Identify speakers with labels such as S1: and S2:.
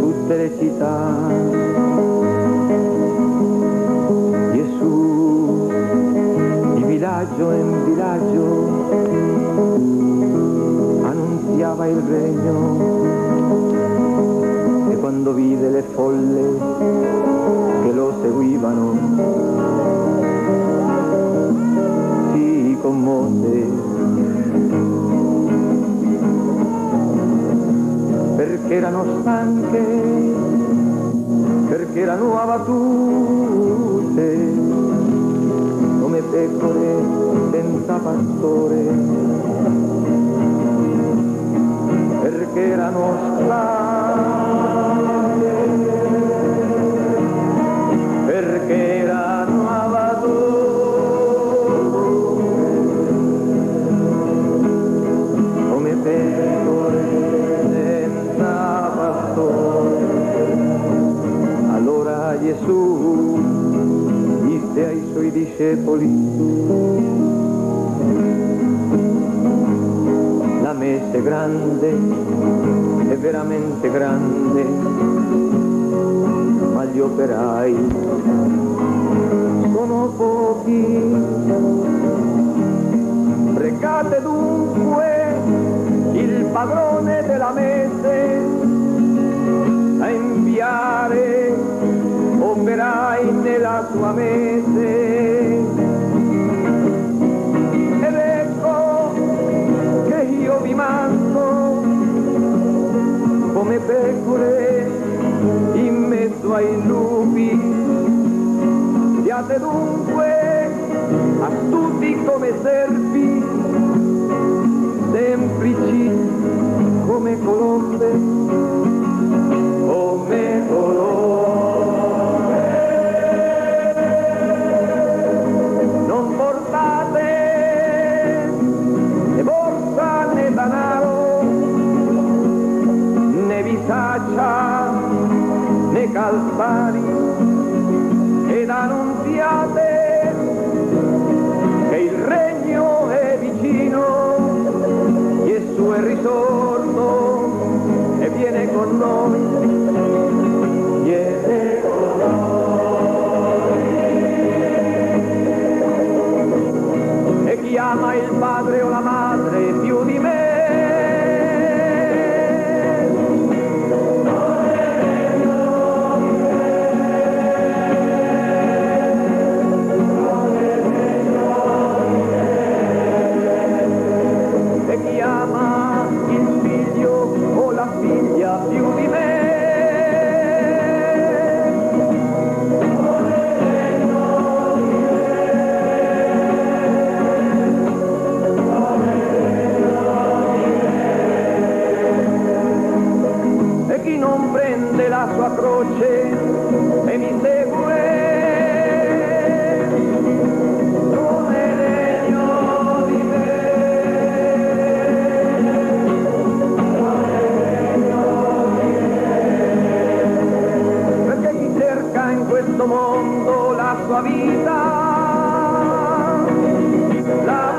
S1: tutte le città. Gesù, di villaggio in villaggio, annunziava il regno e quando vide le folle erano stanche perché erano abattute come pecore senza pastore perché erano stanche, Gesù disse ai suoi discepoli, messe grande, è veramente grande, ma gli operai sono pochi. Pregate dunque il padrone della messe a inviare operai nella sua messe come pecore in mezzo ai lupi. Siate dunque astuti come serpi, muchacha de Calvary, eran un la croce e mi segue perché cerca mondo la
S2: sua vita la